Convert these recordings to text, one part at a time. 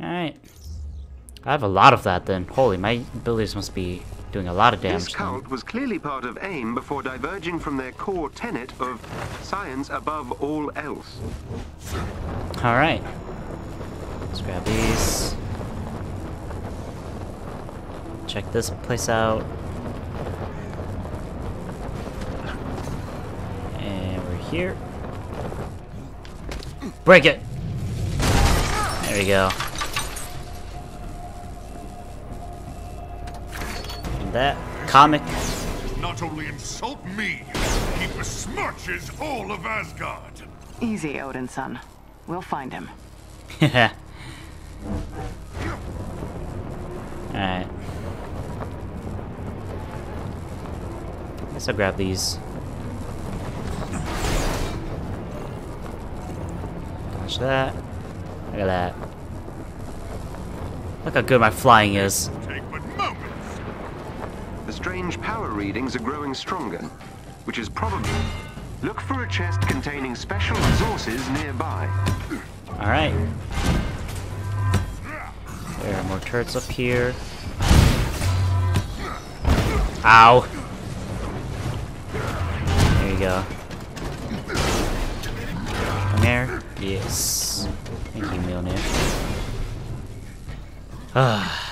Alright. I have a lot of that then. Holy, my abilities must be doing a lot of damage. This then. cult was clearly part of AIM before diverging from their core tenet of science above all else. Alright. Let's grab these. Check this place out. And we're here. Break it! There we go. That comic. Not only insult me, he besmirches all of Asgard. Easy, Odinson. We'll find him. Yeah. Alright. Guess I'll grab these. Dodge that. Look at that. Look how good my flying is. Take but moments. The strange power readings are growing stronger, which is probably... Look for a chest containing special resources nearby. Alright. There are more turrets up here. Ow. There you go. Come here. Yes. Thank you, Mjolnir. Ah.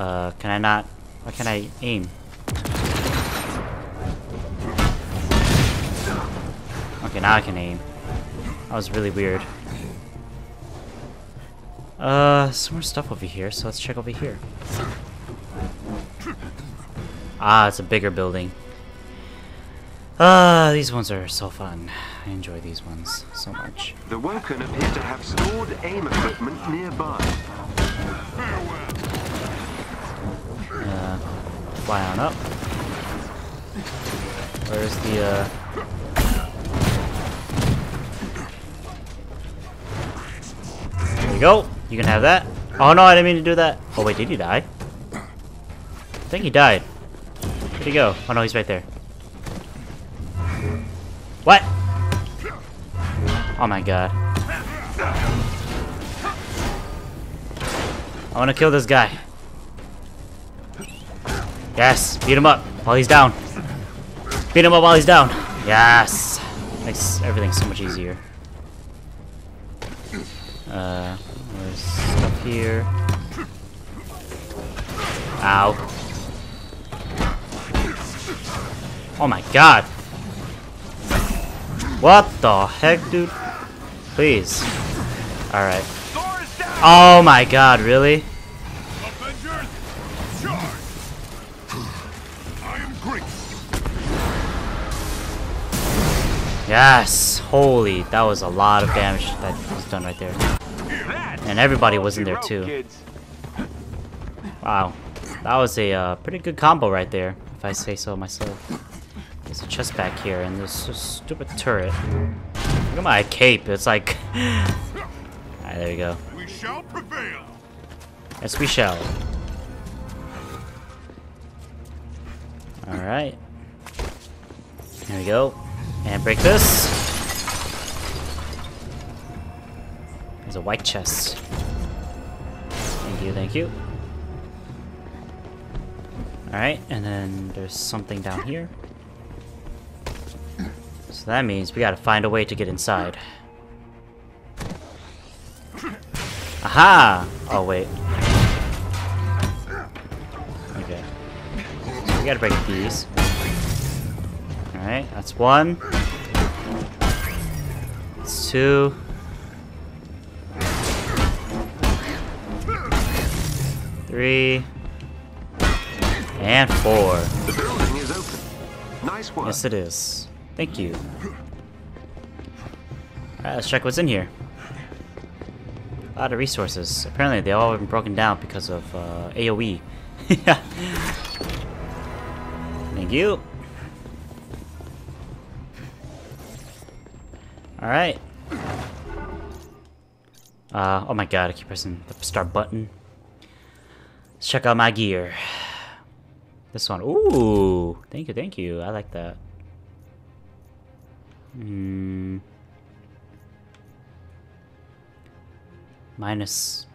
Uh, can I not? Why can't I aim? Okay, now I can aim. That was really weird. Uh, some more stuff over here, so let's check over here. Ah, it's a bigger building. Ah, these ones are so fun. I enjoy these ones so much. The Woken appear to have stored AIM equipment nearby. Fly on up. Where's the, uh... There you go. You can have that. Oh no, I didn't mean to do that. Oh wait, did he die? I think he died. Where'd he go? Oh no, he's right there. What? Oh my god. I want to kill this guy. Yes, beat him up while he's down. Beat him up while he's down. Yes. Makes everything so much easier. Uh, there's stuff here. Ow. Oh my god. What the heck, dude? Please. Alright. Oh my god, really? Yes. Holy, that was a lot of damage that was done right there. And everybody was in there too. Wow. That was a uh, pretty good combo right there, if I say so myself. There's a chest back here, and there's a stupid turret. Look at my cape, it's like... Alright, there you go. We shall prevail. Yes, we shall. Alright. There we go. And break this. There's a white chest. Thank you, thank you. Alright, and then there's something down here. So that means we gotta find a way to get inside. Aha! Oh, wait. Okay. We gotta break these. Alright, that's one. That's two. Three. And four. The building is open. Nice work. Yes, it is. Thank you. Alright, let's check what's in here. A lot of resources. Apparently, they all have been broken down because of uh, AoE. Thank you. Alright. Uh, oh my god, I keep pressing the start button. Let's check out my gear. This one. Ooh! Thank you, thank you. I like that. Hmm. Minus...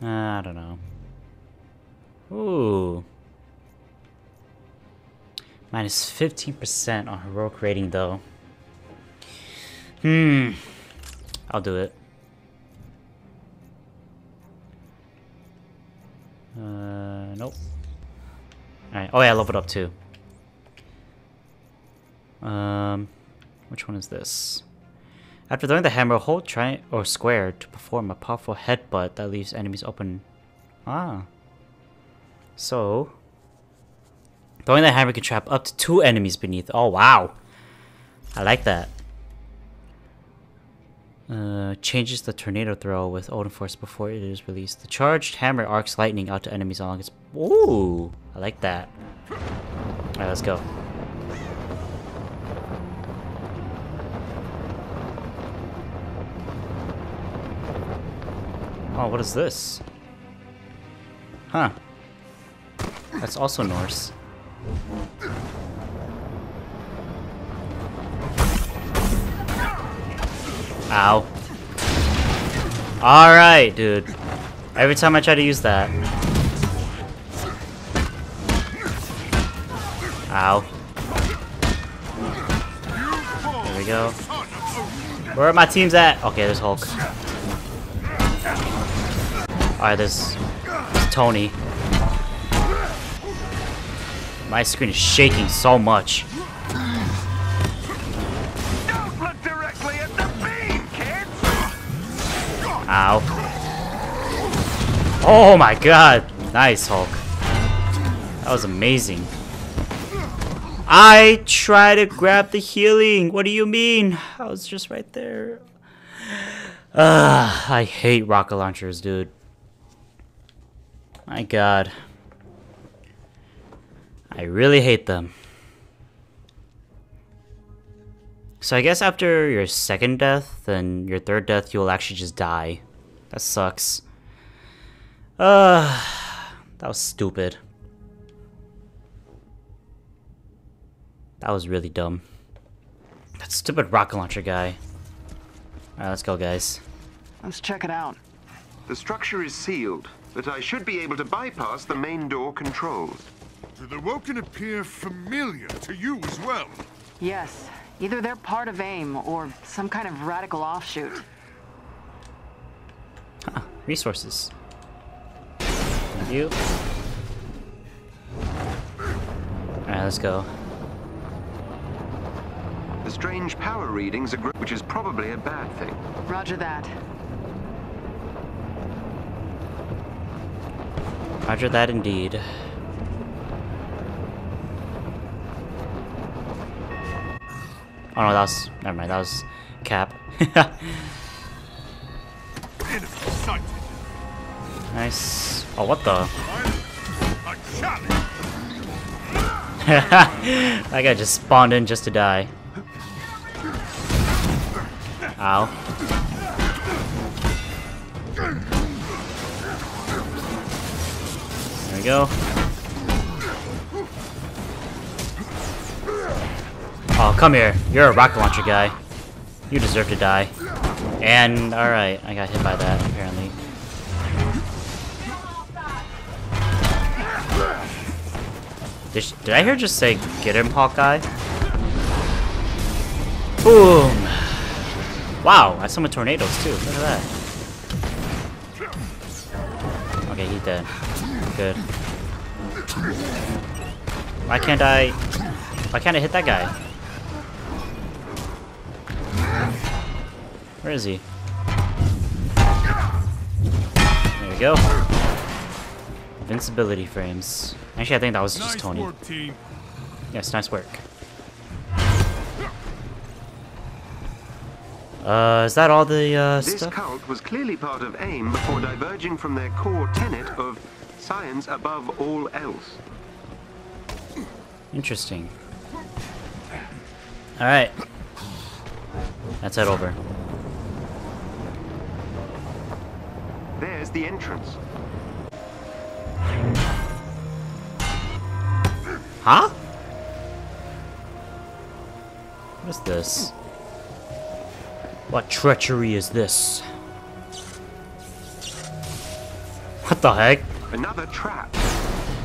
Uh, I don't know. Ooh. Minus 15% on heroic rating, though. Hmm. I'll do it. Uh, nope. Alright. Oh, yeah, I leveled up too. Um, which one is this? After throwing the hammer, hold try or square to perform a powerful headbutt that leaves enemies open. Ah. So, throwing the hammer can trap up to two enemies beneath. Oh, wow. I like that. Uh, changes the tornado throw with Odin Force before it is released. The charged hammer arcs lightning out to enemies along its... Ooh! I like that. Alright, let's go. Oh, what is this? Huh. That's also Norse. Ow. Alright, dude. Every time I try to use that. Ow. There we go. Where are my teams at? Okay, there's Hulk. Alright, there's, there's Tony. My screen is shaking so much. Ow. Oh my god. Nice, Hulk. That was amazing. I try to grab the healing. What do you mean? I was just right there. Ugh, I hate rocket launchers, dude. My god. I really hate them. So I guess after your second death and your third death, you'll actually just die. That sucks. Uh, that was stupid. That was really dumb. That stupid rocket launcher guy. Alright, let's go, guys. Let's check it out. The structure is sealed, but I should be able to bypass the main door controls. Do the Woken appear familiar to you as well? Yes. Either they're part of AIM or some kind of radical offshoot. Huh, resources. Thank you. Alright, let's go. The strange power readings are, gro- which is probably a bad thing. Roger that. Roger that indeed. Oh no, that was... Never mind, that was Cap. Nice. Oh, what the? That guy just spawned in just to die. Ow. There we go. Oh, come here. You're a rocket launcher guy. You deserve to die. And, alright, I got hit by that, apparently. Did, did I hear just say, get him, Hawkeye? Boom! Wow, I summoned tornadoes too. Look at that. Okay, he's dead. Good. Why can't I... Why can't I hit that guy? Where is he? There we go. Invincibility frames. Actually, I think that was just Tony. work. Yes, nice work. Uh, is that all the uh, This stuff? cult was clearly part of AIM before diverging from their core tenet of science above all else. Interesting. Alright. Let's head over. There's the entrance. Huh? What is this? What treachery is this? What the heck? Another trap.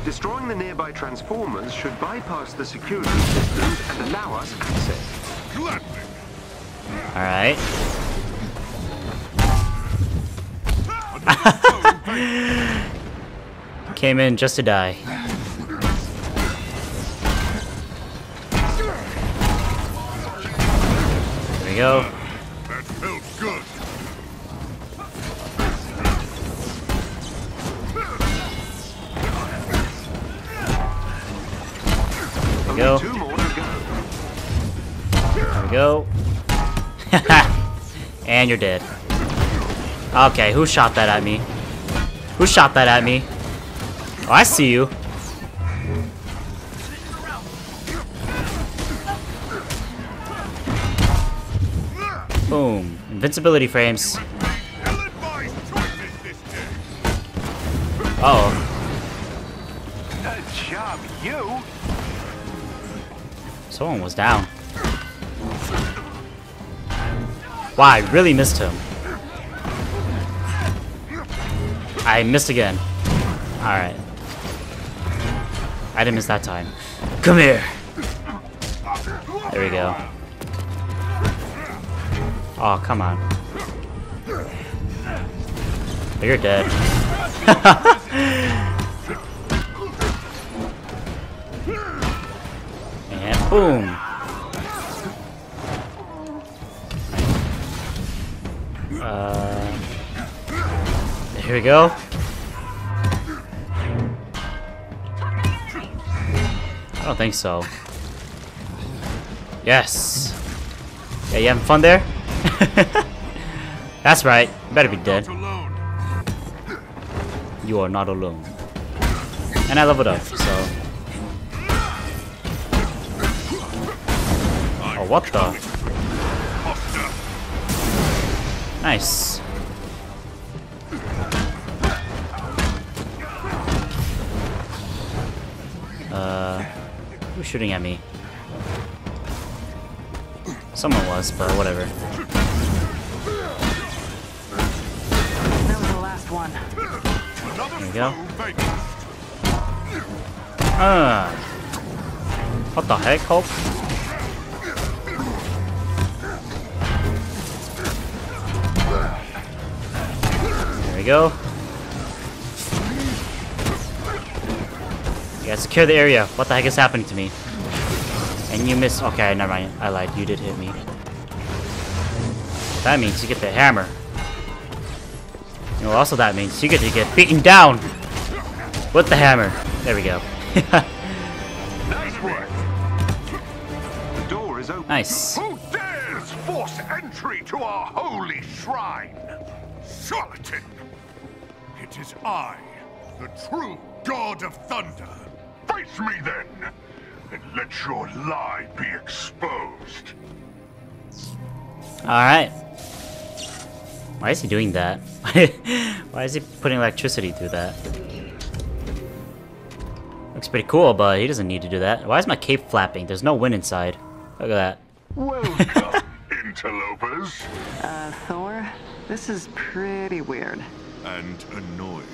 Destroying the nearby transformers should bypass the security systems and allow us access. Alright. Came in just to die. There we go. That felt good. There we go. Two more to go. There we go. and you're dead. Okay, who shot that at me? Who shot that at me? Oh, I see you. Boom. Invincibility frames. Ill-advised choices this day. Uh oh. Good job, you! Someone was down. Wow, I really missed him. I missed again. Alright. I didn't miss that time. Come here! There we go. Oh, come on. Oh, you're dead. and boom! We go. I don't think so. Yes. Yeah, you having fun there? That's right. You better be dead. You are not alone. And I leveled up, so. Oh, what the? Nice. Shooting at me? Someone was, but whatever. That was the last one. There we go. foe vanquished. Ah. What the heck, Hope? There we go. Yeah, secure the area. What the heck is happening to me? And you missed. Okay, never mind. I lied. You did hit me. That means you get the hammer. You know also that means? You get to get beaten down with the hammer. There we go. Nice work! The door is open. nice. Who dares force entry to our holy shrine? Charlatan! It is I, the true God of Thunder. Face me then, and let your lie be exposed. Alright. Why is he doing that? Why is he putting electricity through that? Looks pretty cool, but he doesn't need to do that. Why is my cape flapping? There's no wind inside. Look at that. Welcome, interlopers, Uh, Thor, this is pretty weird. and annoying.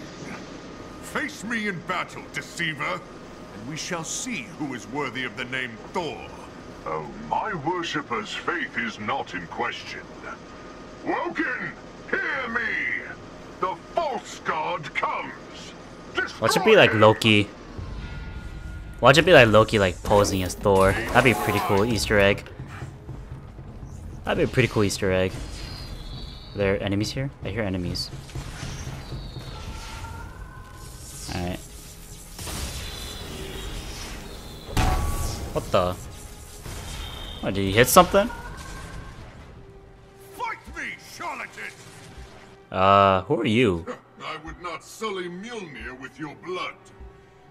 Face me in battle, deceiver, and we shall see who is worthy of the name Thor. Oh, my worshipper's faith is not in question. Woken, hear me! The false god comes! Watch it be like Loki. Watch it be like Loki like posing as Thor. That'd be a pretty cool Easter egg. That'd be a pretty cool Easter egg. Are there enemies here? I hear enemies. What the? Oh, did he hit something? Fight me, charlatan! Uh, who are you? I would not sully Mjolnir with your blood.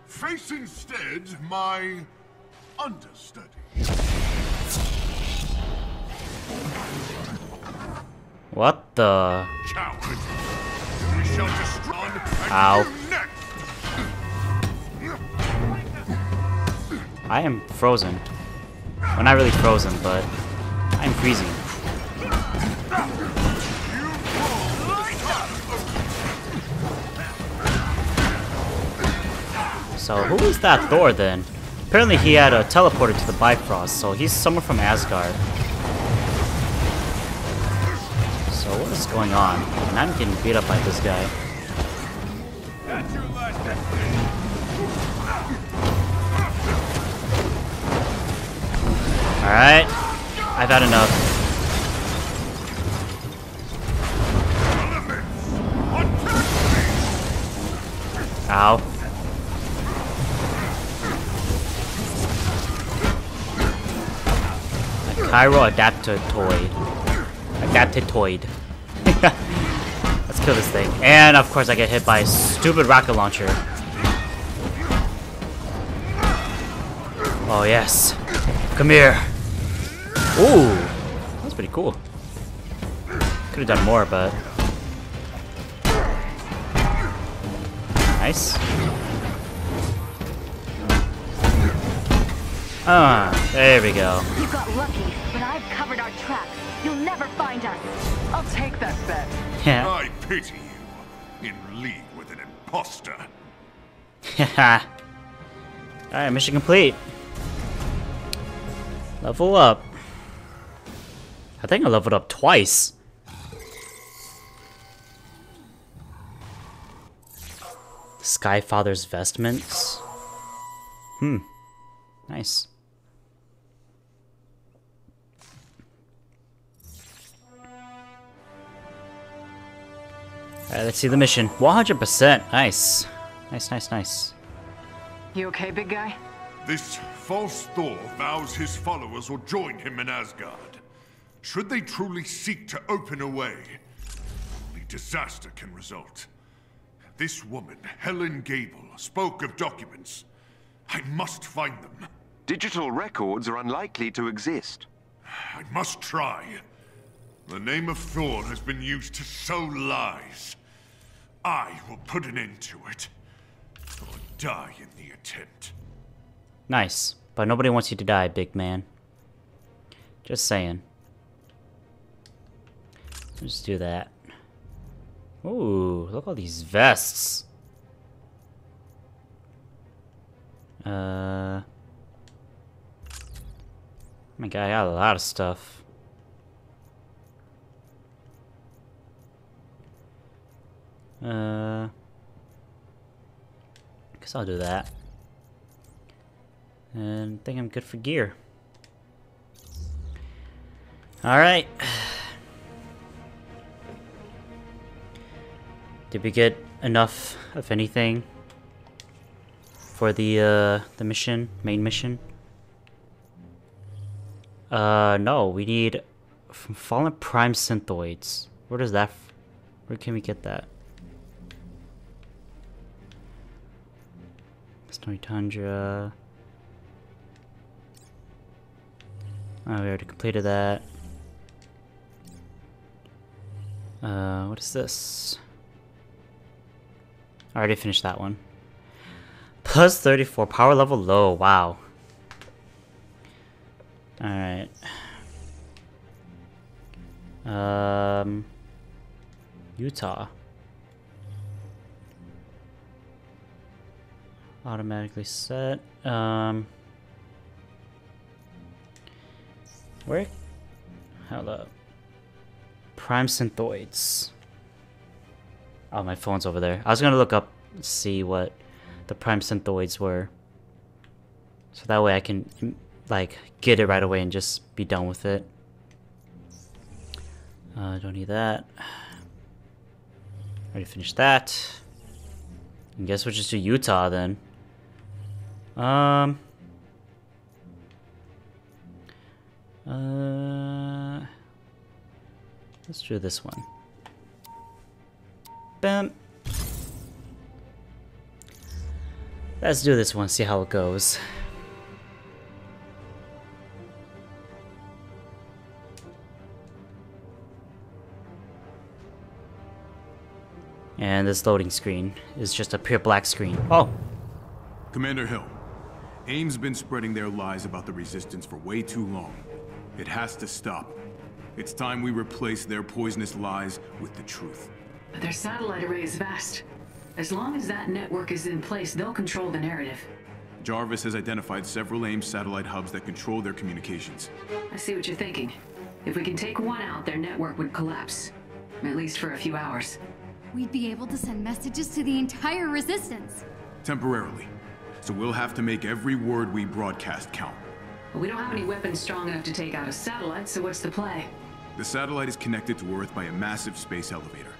Face instead my understudy. What the? Coward! We shall destroy Ow. I am frozen. Well, not really frozen, but I'm freezing. So who is that Thor then? Apparently he had uh, a teleporter to the Bifrost, so he's someone from Asgard. So what is going on? And I'm getting beat up by this guy. Alright. I've had enough. Ow. A Cairo Adaptoid. Adaptoid. Let's kill this thing. And of course I get hit by a stupid rocket launcher. Oh yes. Come here. Ooh. That's pretty cool. Could have done more, but... Nice. Ah, there we go. You got lucky, but I've covered our tracks. You'll never find us. I'll take that bet. Yeah. I pity you. In league with an imposter. Haha. Alright, mission complete. Level up. I think I leveled up twice. Skyfather's vestments. Hmm. Nice. Alright, let's see the mission. 100%. Nice. Nice, nice, nice. You okay, big guy? This false Thor vows his followers will join him in Asgard. Should they truly seek to open a way, only disaster can result. This woman, Helen Gable, spoke of documents. I must find them. Digital records are unlikely to exist. I must try. The name of Thor has been used to sow lies. I will put an end to it. Or die in the attempt. Nice. But nobody wants you to die, big man. Just saying. Let's do that. Ooh, look at all these vests. Uh. Oh my I got a lot of stuff. Uh. Guess I'll do that. And think I'm good for gear. Alright. Did we get enough of anything for the uh, the mission, main mission? Uh, no, we need fallen prime synthoids. Where does that? Where can we get that? Snowy tundra. Oh, we already completed that. Uh, what is this? I already finished that one. Plus 34, power level low, wow. Alright. Um, Utah. Automatically set. Um, where? Up. Prime Synthoids. Oh, my phone's over there. I was gonna look up, see what the Prime Synthoids were. So that way I can, like, get it right away and just be done with it. Uh, don't need that. Already finished that. I guess we'll just do Utah then. Um. Uh. Let's do this one. Let's do this one, see how it goes. And this loading screen is just a pure black screen. Oh, Commander Hill, AIM's been spreading their lies about the Resistance for way too long. It has to stop. It's time we replace their poisonous lies with the truth. But their satellite array is vast. As long as that network is in place, they'll control the narrative. Jarvis has identified several AIM satellite hubs that control their communications. I see what you're thinking. If we can take one out, their network would collapse. At least for a few hours. We'd be able to send messages to the entire resistance. Temporarily. So we'll have to make every word we broadcast count. But we don't have any weapons strong enough to take out a satellite, so what's the play? The satellite is connected to Earth by a massive space elevator.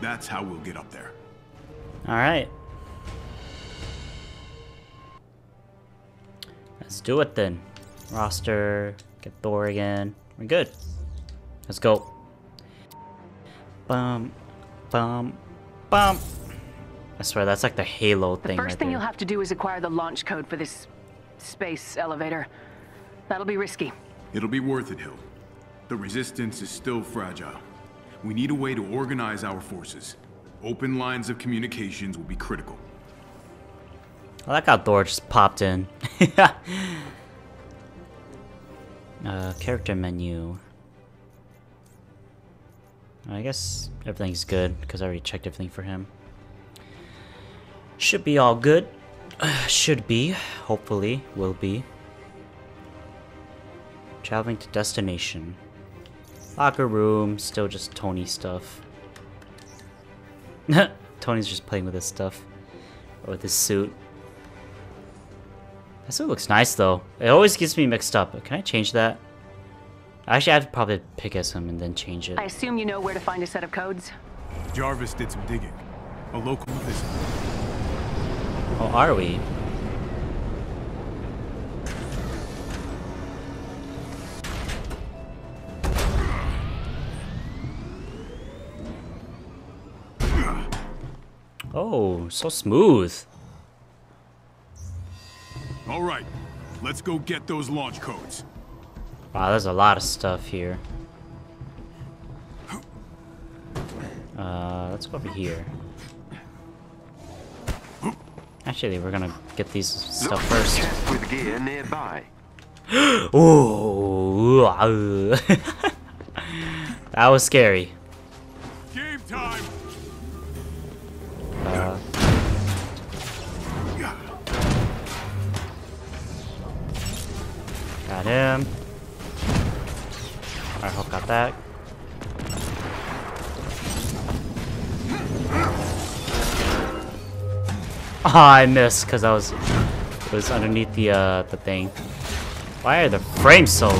That's how we'll get up there. Alright. Let's do it then. Roster, get Thor again. We're good. Let's go. Bum, bum, bum. I swear, that's like the Halo thing. The first right thing there. you'll have to do is acquire the launch code for this space elevator. That'll be risky. It'll be worth it, Hill. The resistance is still fragile. We need a way to organize our forces. Open lines of communications will be critical. I like how Thor just popped in. uh, character menu. I guess everything's good because I already checked everything for him. Should be all good. Should be. Hopefully, will be. Traveling to destination. Locker room, still just Tony stuff. Tony's just playing with his stuff. Or with his suit. That suit looks nice though. It always gets me mixed up. Can I change that? Actually, I'd probably pick as him and then change it. I assume you know where to find a set of codes? Jarvis did some digging. A local visit. Oh, are we? Oh, so smooth. All right, let's go get those launch codes. Wow, there's a lot of stuff here. Uh, let's go over here. Actually, we're gonna get these stuff first. chest with gear nearby. Ooh, that was scary. That. Oh, I missed because I was was underneath the uh the thing. Why are the frames so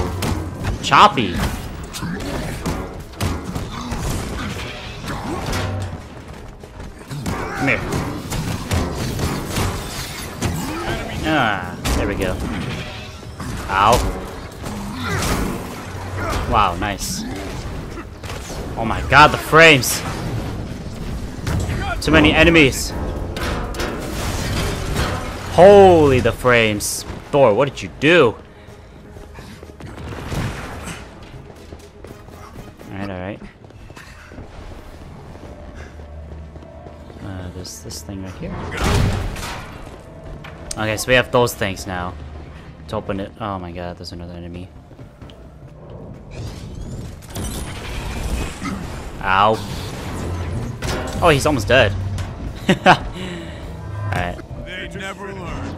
choppy? Come here. Ah, there we go. Ow. Wow, nice. Oh my god, the frames! Too many enemies! Holy, the frames! Thor, what did you do? Alright, alright. Uh, there's this thing right here. Okay, so we have those things now. To open it. Oh my god, there's another enemy. Ow. Oh, he's almost dead. Alright. They never learn.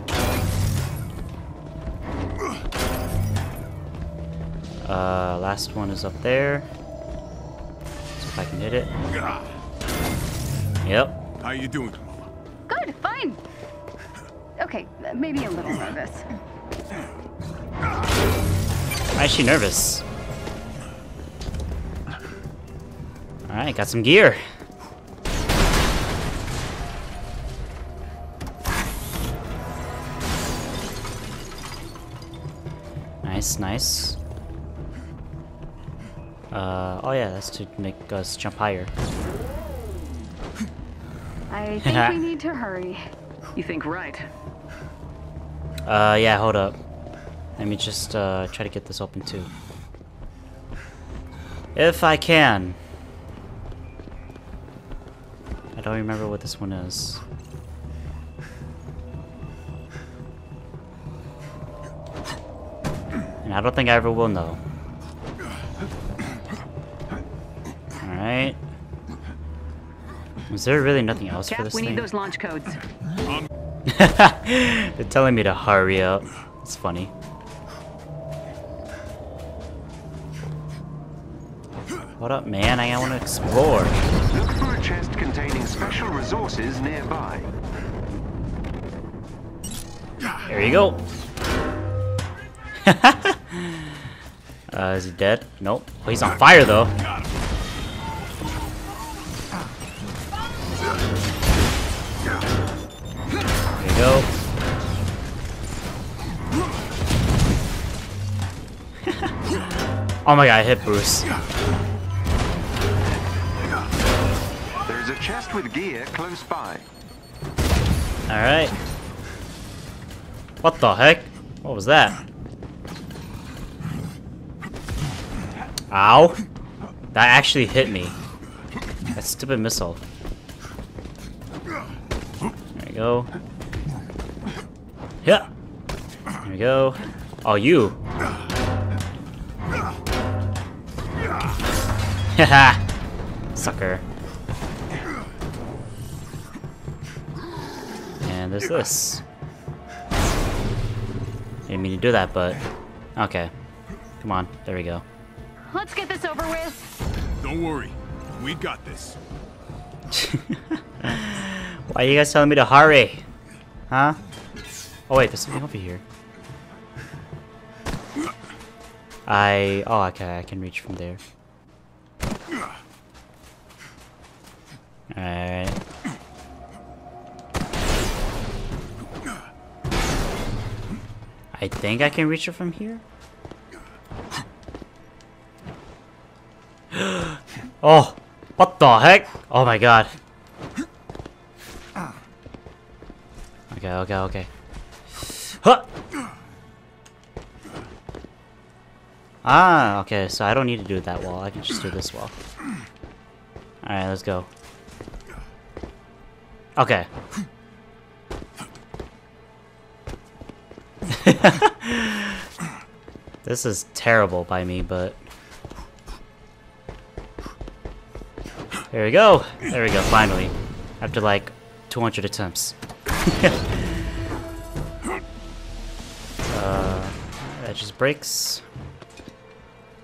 Uh, last one is up there. See if I can hit it. Yep. How are you doing, Kamala? Good, fine. Okay, maybe a little nervous. Why is she nervous? Alright, got some gear. Nice, nice. Uh, oh yeah, that's to make us jump higher. I think we need to hurry. You think right. Uh, yeah, hold up. Let me just, uh, try to get this open too. If I can. Don't remember what this one is. And I don't think I ever will know. Alright. Is there really nothing else for this we thing? need those launch codes. They're telling me to hurry up. It's funny. What up, man? I want to explore. Chest containing special resources nearby. There you go. uh, is he dead? Nope. Oh, he's on fire though. There you go. oh my god, I hit Bruce. With gear close by. Alright. What the heck? What was that? Ow. That actually hit me. That stupid missile. There we go. Yeah. There we go. Oh, you. Haha. Sucker. And there's this. Didn't mean to do that, but okay. Come on, there we go. Let's get this over with. Don't worry. We got this. Why are you guys telling me to hurry? Huh? Oh wait, there's something over here. I oh okay, I can reach from there. Alright. I think I can reach it from here. oh, what the heck? Oh my god. Okay, okay, okay. Huh! Ah, okay, so I don't need to do that wall. I can just do this wall. Alright, let's go. Okay. this is terrible by me, but... There we go! There we go, finally. After like 200 attempts. uh, that just breaks.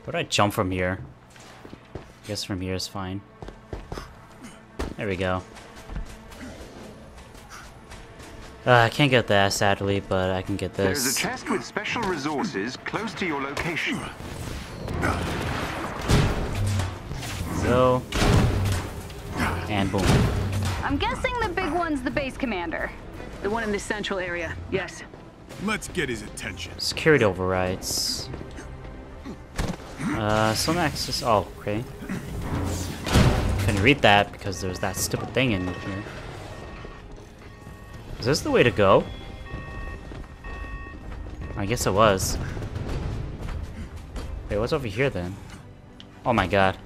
Where do I jump from here? I guess from here is fine. There we go. Uh, I can't get that, sadly, but I can get this. There's a chest with special resources close to your location. So... And boom. I'm guessing the big one's the base commander. The one in the central area, yes. Let's get his attention. Security overrides. Uh, some access. Oh, okay. Couldn't read that because there's that stupid thing in here. Is this the way to go? I guess it was. Wait, what's over here then? Oh my god.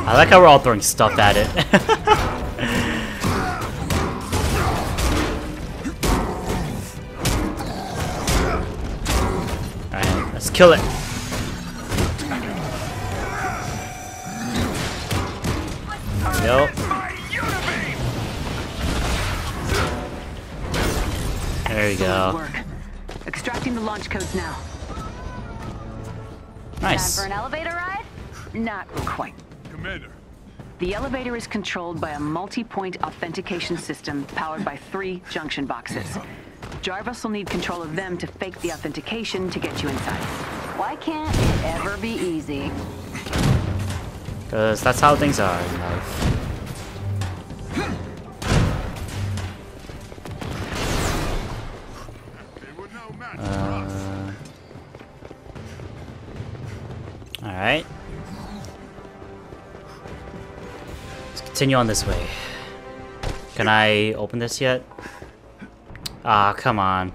I like how we're all throwing stuff at it. kill it. Nope. There you go. Extracting the launch codes now. Nice. Time for an elevator ride? Not quite. Commander, The elevator is controlled by a multi-point authentication system powered by three junction boxes. Jarvis will need control of them to fake the authentication to get you inside. Why can't it ever be easy? Because that's how things are in life. Uh, Alright. Let's continue on this way. Can I open this yet? Ah, come on.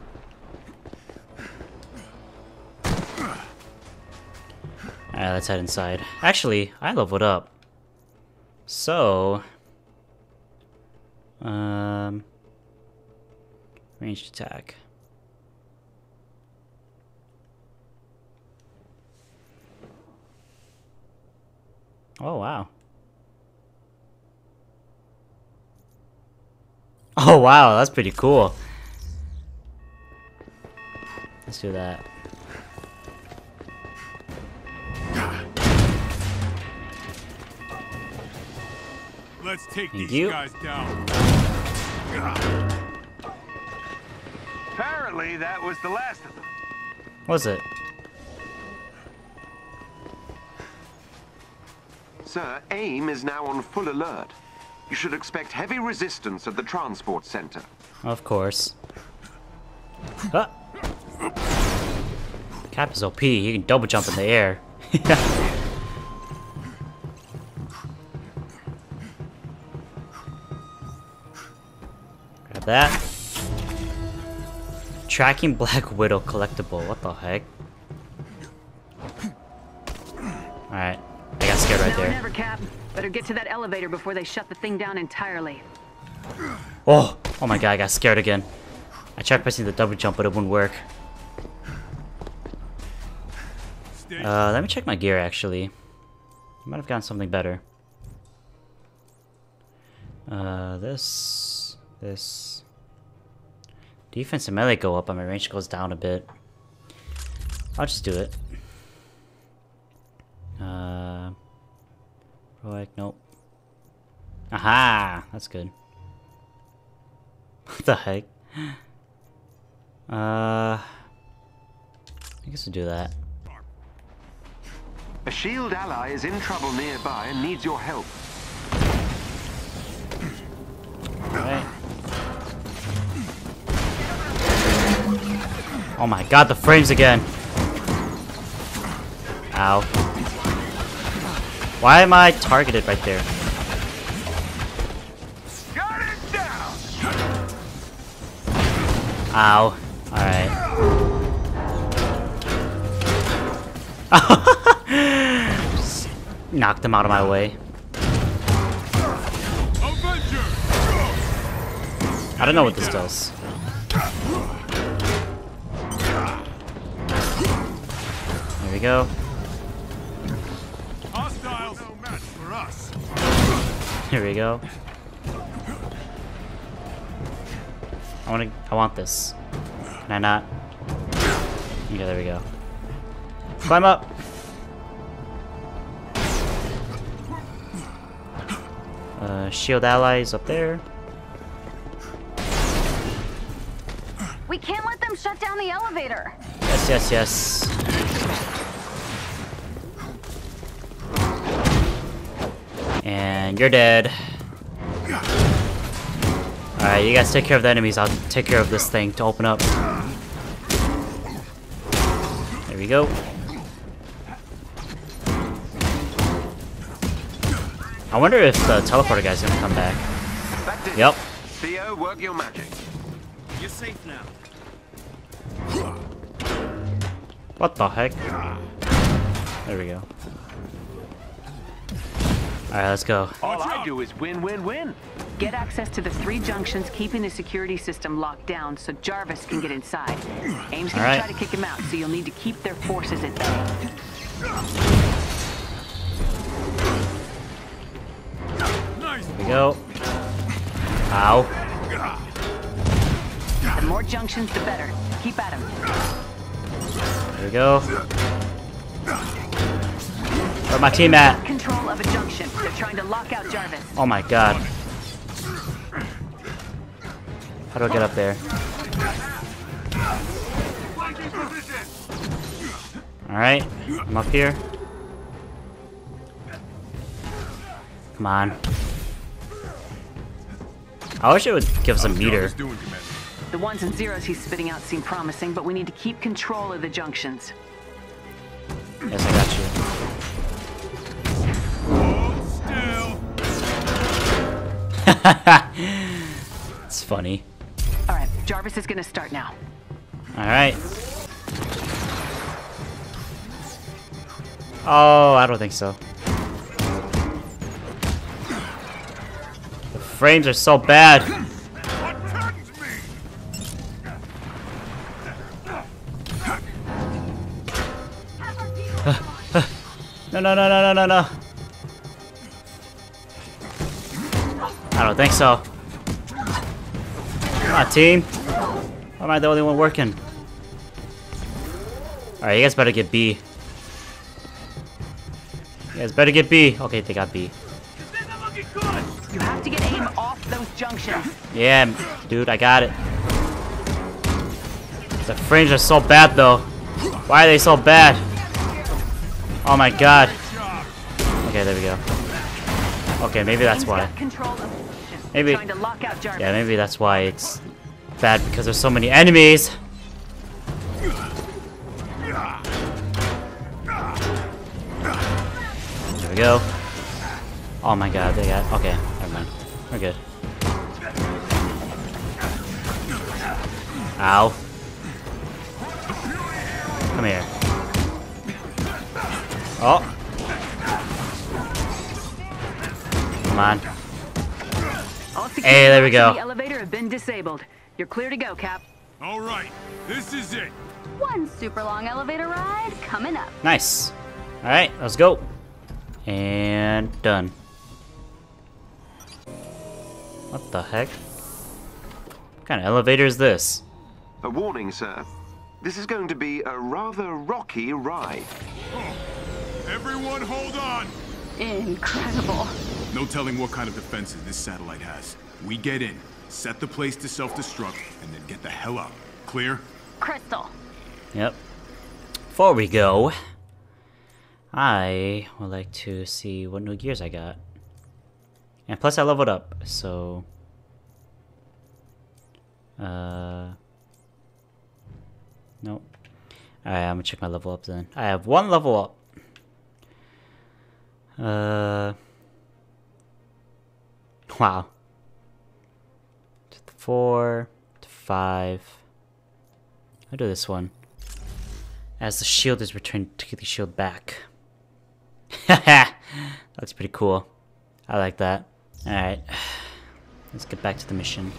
Let's head inside. Actually, I leveled up. So, um, ranged attack. Oh, wow. Oh, wow, that's pretty cool. Let's do that. Let's take Thank these you. guys down. Apparently, that was the last of them. What was it? Sir, AIM is now on full alert. You should expect heavy resistance at the transport center. Of course. Ah. Cap is OP. He can double jump in the air. Grab that. Tracking Black Widow collectible. What the heck? Alright. I got scared right there. never, Cap. Better get to that elevator before they shut the thing down entirely. Oh! Oh my god, I got scared again. I tried pressing the double jump, but it wouldn't work. Uh, let me check my gear actually. I might have gotten something better. Uh, this, this. Defense and melee go up, but my range goes down a bit. I'll just do it. Uh, Roic, nope. Aha! That's good. what the heck? Uh, I guess we'll do that. A shield ally is in trouble nearby and needs your help. Oh my god, the frames again. Ow. Why am I targeted right there? Ow. Alright. Just knocked him out of my way. I don't know what this does. Go. Hostiles! No match for us. Here we go. I want to. I want this. Can I not? Yeah, there we go. Climb up. Uh, shield allies up there. We can't let them shut down the elevator. Yes, yes, yes. And you're dead. Alright, you guys take care of the enemies. I'll take care of this thing to open up. There we go. I wonder if the teleporter guy's gonna come back. That did it. Yep. Theo, work your magic. You're safe now. What the heck? There we go. Alright, let's go. All I do is win, win, win. Get access to the three junctions, keeping the security system locked down so Jarvis can get inside. AIM's gonna Alright. try to kick him out, so you'll need to keep their forces at bay. Nice. Here we go. Ow. The more junctions, the better. Keep at him. There we go. Where my team at? Control of a junction. They're trying to lock out Jarvis. Oh my god. How do I get up there? Alright, I'm up here. Come on. I wish it would give us a meter. Jarvis doing, Commander? The ones and zeros he's spitting out seem promising, but we need to keep control of the junctions. Yes, I got you. It's funny. All right, Jarvis is gonna start now. Alright. Oh, I don't think so. The frames are so bad. No, no, no, no, no, no, no. Don't think so. Come on, team. Why am I the only one working? Alright, you guys better get B. You guys better get B. Okay, they got B. You have to get AIM off those junctions. Yeah, dude, I got it. The frames are so bad, though. Why are they so bad? Oh my god. Okay, there we go. Okay, maybe that's why. Maybe- Trying to lock out Jarvis. Yeah, maybe that's why it's bad because there's so many enemies. There we go. Oh my god, they got. Okay, never mind. We're good. Ow. Come here. Oh. Come on. All Hey, there we go. The elevator have been disabled. You're clear to go, Cap. All right, this is it. One super long elevator ride coming up. Nice. Alright, let's go. And done. What the heck? What kind of elevator is this? A warning, sir. This is going to be a rather rocky ride. Oh, everyone hold on. Incredible. No telling what kind of defenses this satellite has. We get in, set the place to self-destruct, and then get the hell out. Clear? Crystal. Yep. Before we go, I would like to see what new gears I got. And plus I leveled up, so... Uh... Nope. Alright, I'm gonna check my level up then. I have one level up. Uh... Wow. To the four, to five. I'll do this one. As the shield is returned to get the shield back. That's pretty cool. I like that. Alright. Let's get back to the mission.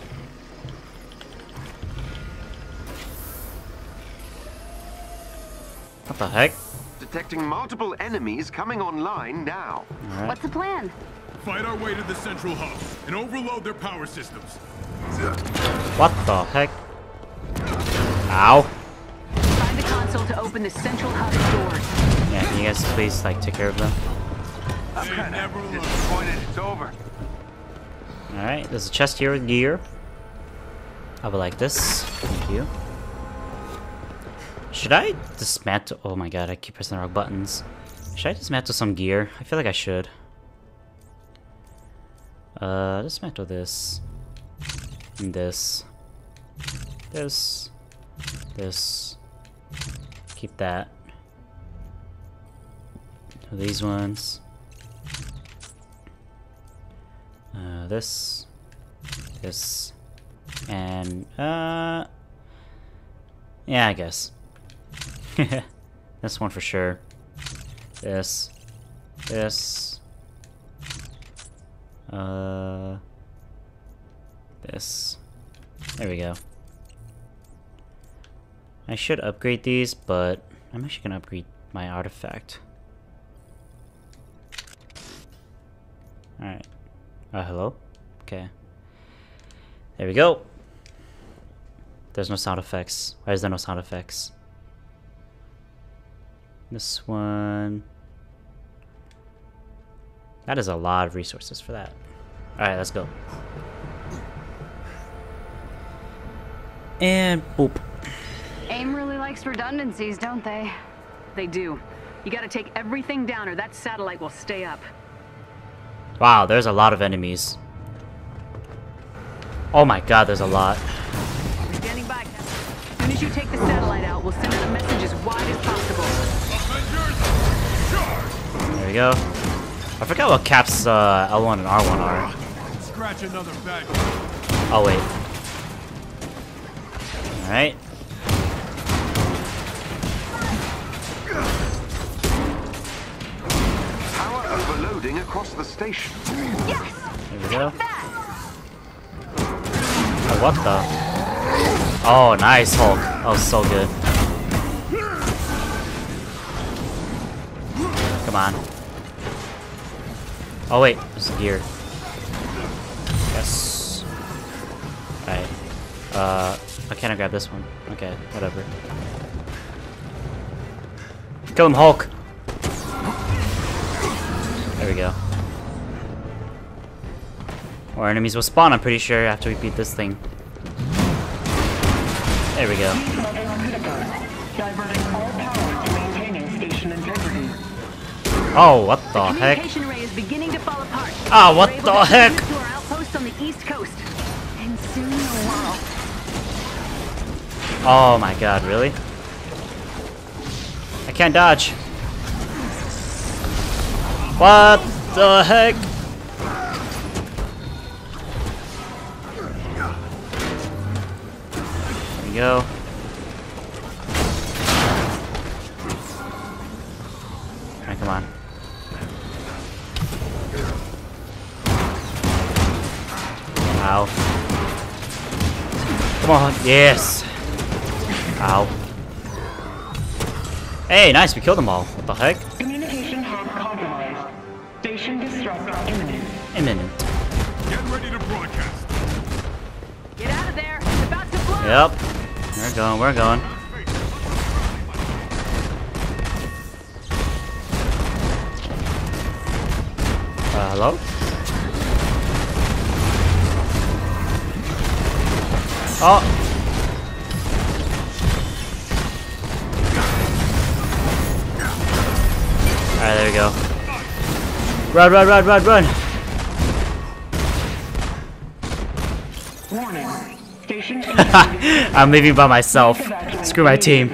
What the heck? Detecting multiple enemies coming online now. Alright. What's the plan? Fight our way to the central hub and overload their power systems. What the heck? Ow. Find the console to open the central hub doors. Yeah, can you guys please like take care of them? They never learn. Disappointed it's over. Alright, there's a chest here with gear. I would like this. Thank you. Should I dismantle? Oh my god, I keep pressing the wrong buttons. Should I dismantle some gear? I feel like I should. Uh, dismantle this. And this. This. This. Keep that. These ones. Uh, this, this, and uh, yeah, I guess. this one for sure. This, this, uh, this. There we go. I should upgrade these, but I'm actually gonna upgrade my artifact. Alright. Uh, hello? Okay. There we go. There's no sound effects. Why is there no sound effects? This one... That is a lot of resources for that. Alright, let's go. And boop. AIM really likes redundancies, don't they? They do. You gotta take everything down or that satellite will stay up. Wow, there's a lot of enemies. Oh my god, there's a lot. Standing by, Cap. As soon as you take the satellite out, we'll send out a message as wide as possible. Avengers, charge! There we go. I forgot what caps uh, L1 and R1 are. Scratch another bag. Oh wait. Alright. Power overloading across the station. Yes! There we go. That! What the? Oh, nice Hulk. That was so good. Come on. Oh wait, there's a gear. Yes. Alright. Uh, I can't grab this one. Okay, whatever. Kill him, Hulk! There we go. More enemies will spawn, I'm pretty sure, after we beat this thing. There we go. Oh, what the heck? Communication ray is beginning to fall apart. Ah, what We're the heck? To our outpost on the east coast. And soon the. Oh my god, really? I can't dodge. What the heck? Yes. Ow. Hey, nice, we killed them all. What the heck? Communication hub compromised. Station disrupt imminent. Imminent. Get ready to broadcast. Get out of there. It's about to blow. Yep. We're going, we're going. Uh, hello? Oh! There we go. Run, run, run, run, run! Warning. Station I'm leaving by myself. Screw my team.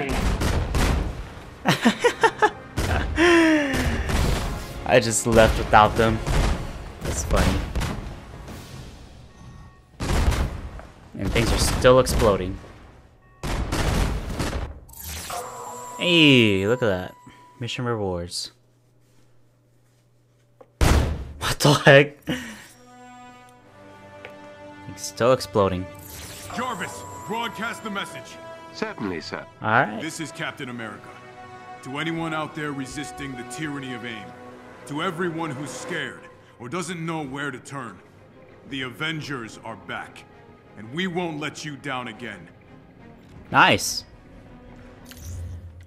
I just left without them. That's funny. And things are still exploding. Hey, look at that. Mission rewards. What the heck? It's still exploding. Jarvis, broadcast the message. Certainly, sir. Alright. This is Captain America. To anyone out there resisting the tyranny of AIM, to everyone who's scared or doesn't know where to turn, the Avengers are back, and we won't let you down again. Nice.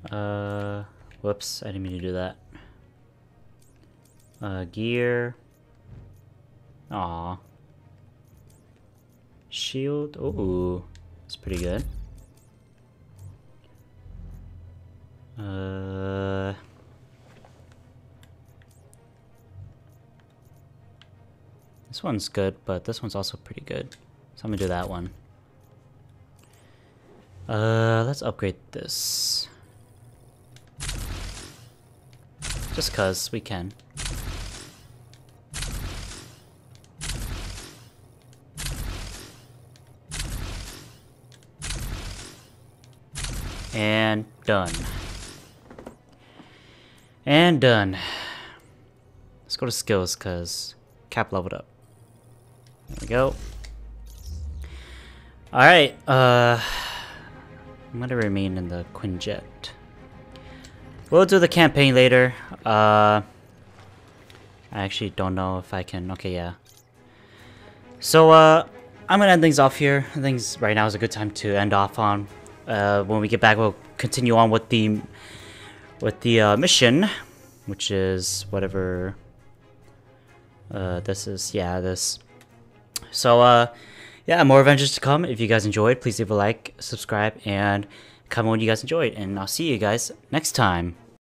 Uh, whoops, I didn't mean to do that. Uh, gear. Aw. Shield. Ooh, it's pretty good. Uh. This one's good, but this one's also pretty good. So I'm gonna do that one. Uh, let's upgrade this. Just cause we can. And done. And done. Let's go to skills cause cap leveled up. There we go. Alright, uh I'm gonna remain in the Quinjet. We'll do the campaign later. Uh, I actually don't know if I can. Okay, yeah. So, uh, I'm gonna end things off here. I think right now is a good time to end off on. Uh, when we get back, we'll continue on with the with the uh, mission, which is whatever. Uh, this is yeah this. So, uh, yeah, more adventures to come. If you guys enjoyed, please leave a like, subscribe, and comment what you guys enjoyed. And I'll see you guys next time.